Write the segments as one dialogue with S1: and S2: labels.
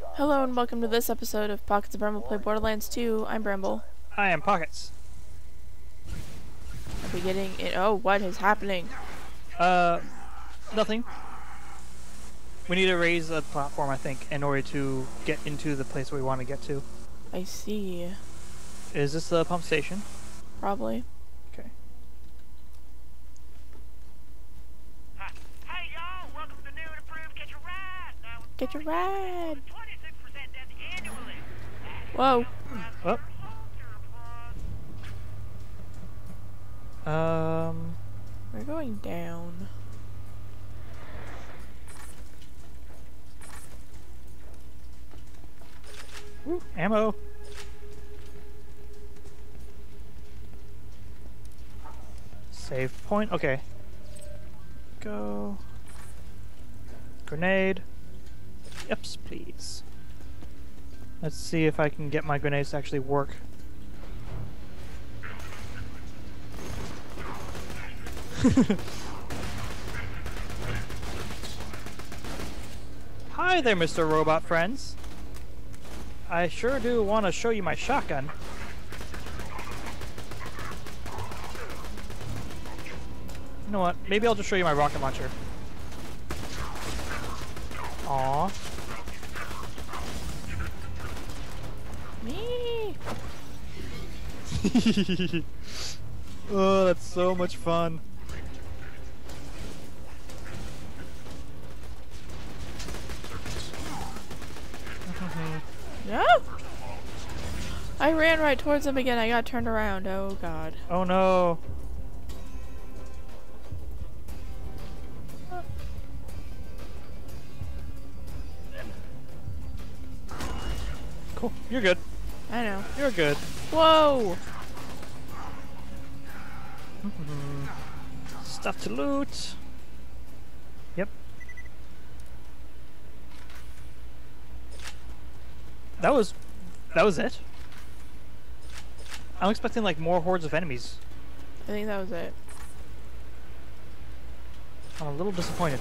S1: Hello and welcome to this episode of Pockets and Bramble Play Borderlands 2. I'm Bramble.
S2: I am Pockets.
S1: Are we getting it? Oh, what is happening?
S2: Uh, nothing. We need to raise a platform, I think, in order to get into the place we want to get to.
S1: I see.
S2: Is this the pump station?
S1: Probably.
S2: Okay.
S3: Hi. Hey y'all, welcome to new and improved Catch-A-Ride. Now with
S1: Get your ride.
S3: 26% annually.
S1: Whoa.
S2: Oh. Um,
S1: We're going down.
S2: woo, ammo. Save point. Okay. Go. Grenade. Yips, please. Let's see if I can get my grenades to actually work. Hi there, Mr. Robot Friends. I sure do want to show you my shotgun. You know what? Maybe I'll just show you my rocket launcher. Aww. oh, that's so much fun.
S1: No. I ran right towards him again. I got turned around. Oh god.
S2: Oh no. Cool. You're good.
S1: I know.
S2: You're good.
S1: Whoa. Mm-hmm.
S2: Stuff to loot. Yep. That was that was it. I'm expecting like more hordes of enemies.
S1: I think that was it.
S2: I'm a little disappointed.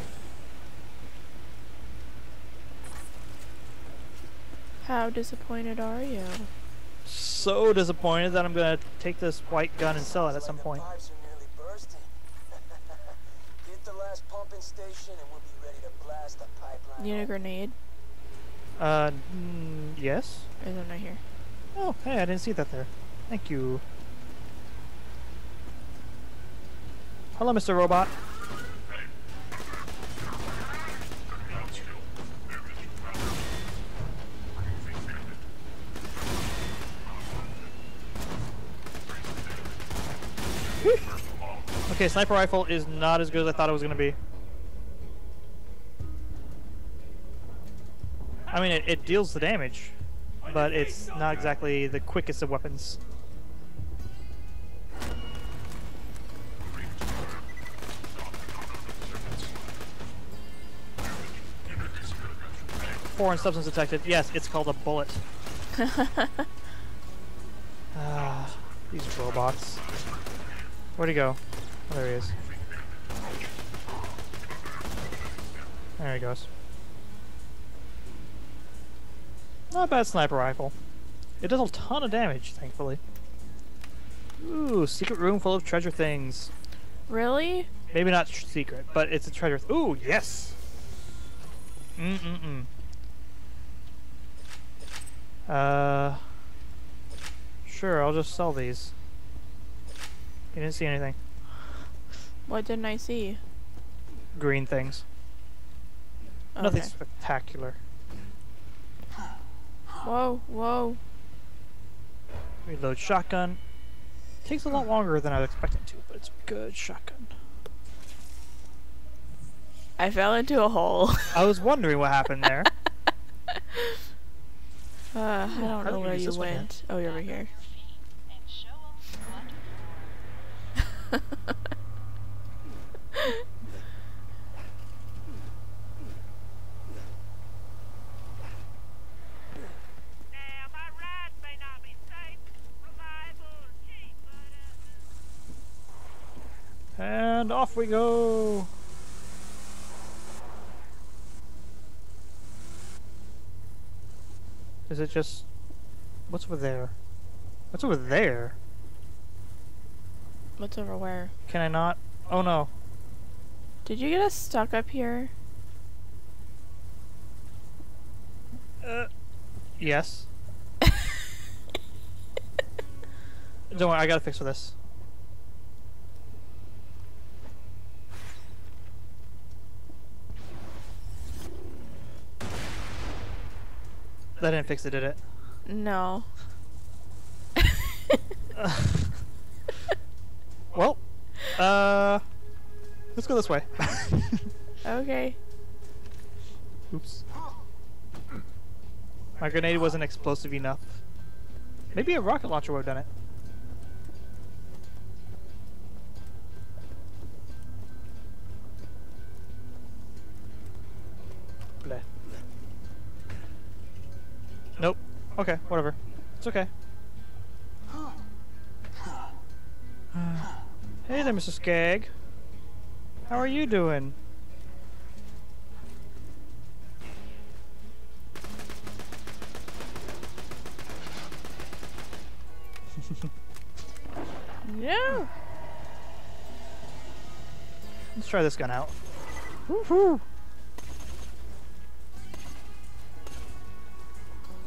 S1: How disappointed are you?
S2: So disappointed that I'm gonna take this white gun and sell it at some point.
S4: Pipes are nearly bursting. Hit the last pumping station and we'll be ready to blast the pipeline.
S1: You need a grenade?
S2: Uh, mm, yes.
S1: Or is it not here?
S2: Oh, hey, I didn't see that there. Thank you. Hello, Mr. Robot. okay, sniper rifle is not as good as I thought it was going to be. I mean, it, it deals the damage, but it's not exactly the quickest of weapons. Foreign substance detected. Yes, it's called a bullet. Ah, these robots. Where'd he go? Oh, there he is. There he goes. Not a bad sniper rifle. It does a ton of damage, thankfully. Ooh, secret room full of treasure things.
S1: Really?
S2: Maybe not secret, but it's a treasure. Th Ooh, yes. Mm mm mm. Uh. Sure, I'll just sell these. You didn't see anything.
S1: What didn't I see?
S2: Green things. Nothing spectacular.
S1: Whoa, whoa.
S2: Reload shotgun. Takes a lot longer than I was expecting to, but it's a good shotgun.
S1: I fell into a hole.
S2: I was wondering what happened there.
S1: Uh, I don't know where you
S2: this one, yeah?
S1: went. Oh, you're over here.
S3: Now, my rides may not be safe, reliable, or cheap, but uh,
S2: And off we go. Is it just... What's over there? What's over there?
S1: What's over where?
S2: Can I not? Oh no.
S1: Did you get us stuck up here?
S2: Uh, yes. Don't worry, I got a fix for this. That didn't fix it, did it?
S1: No.
S2: well, uh, let's go this way.
S1: Okay.
S2: Oops. My grenade wasn't explosive enough. Maybe a rocket launcher would have done it. Bleh. Nope. Okay, whatever. It's okay. Hey there, Mr. Skag. How are you doing?
S1: Yeah.
S2: Let's try this gun out. Woohoo!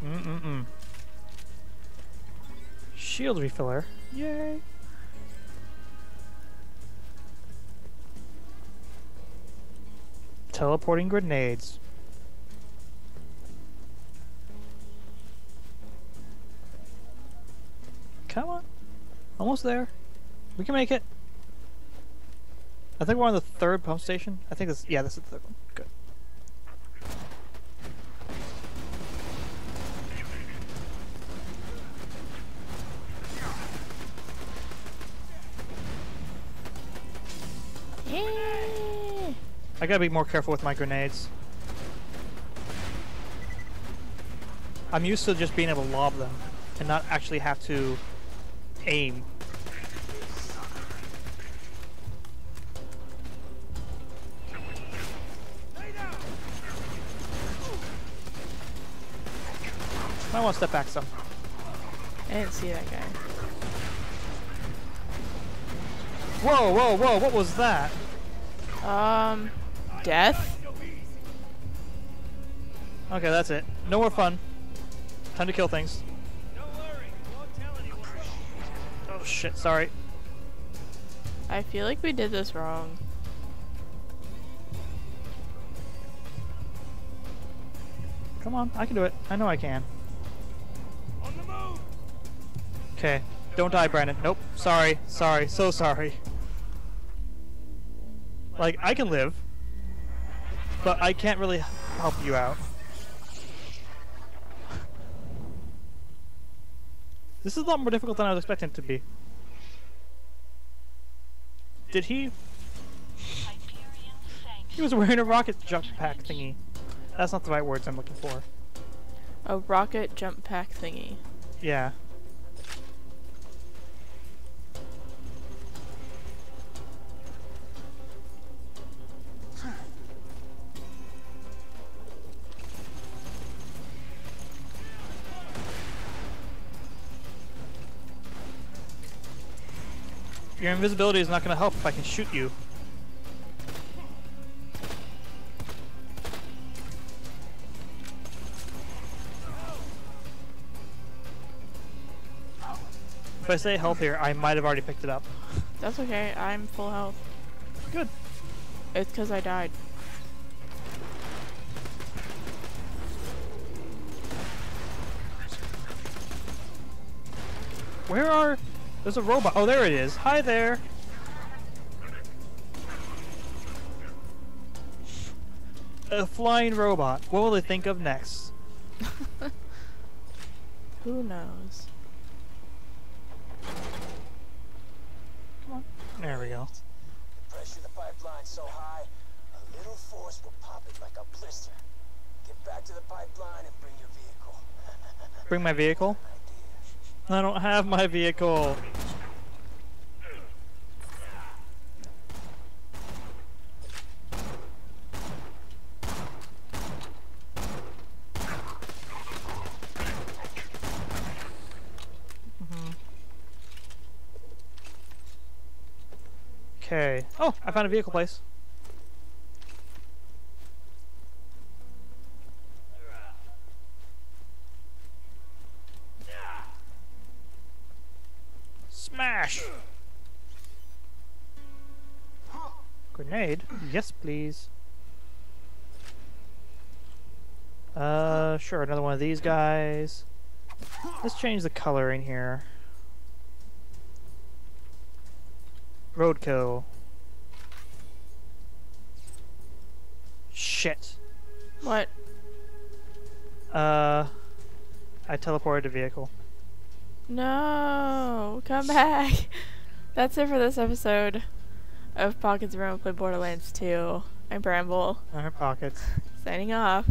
S2: Mm-mm-mm. Shield refiller. Yay! Teleporting grenades. Come on. Almost there. We can make it. I think we're on the third pump station. I think this. Yeah, this is the third one. Good.
S1: Yeah.
S2: I gotta be more careful with my grenades. I'm used to just being able to lob them and not actually have to aim. I want to step back some.
S1: I didn't see that guy.
S2: Whoa, whoa, whoa, what was that?
S1: Um, death?
S2: Okay, that's it. No more fun. Time to kill things.
S3: Don't worry, won't tell anyone.
S2: Oh shit, sorry.
S1: I feel like we did this wrong.
S2: Come on, I can do it. I know I can.
S3: On the move!
S2: Okay. Don't die, Brandon. Nope. Sorry. Sorry. So sorry. Like, I can live. But I can't really help you out. This is a lot more difficult than I was expecting it to be. Did he? He was wearing a rocket jump pack thingy. That's not the right words I'm looking for.
S1: A rocket jump pack thingy.
S2: Yeah. Your invisibility is not going to help if I can shoot you. If I say health here, I might have already picked it up.
S1: That's okay. I'm full health.
S2: Good.
S1: It's because I died.
S2: Where are... There's a robot. Oh, there it is. Hi there. A flying robot. What will they think of next?
S1: Who knows?
S2: Come on. There we go.
S4: Pressure the pipeline's so high, a little force will pop it like a blister. Get back to the pipeline and bring your vehicle.
S2: Bring my vehicle. I don't have my vehicle. Mm-hmm. Okay. Oh, I found a vehicle place. Smash! Grenade? Yes, please. Uh, sure, another one of these guys. Let's change the coloring here. Roadkill. Shit.
S1: What?
S2: Uh, I teleported a vehicle.
S1: No, come back. That's it for this episode of Pockets Room Play Borderlands 2. I'm Bramble,
S2: her pockets.
S1: signing off.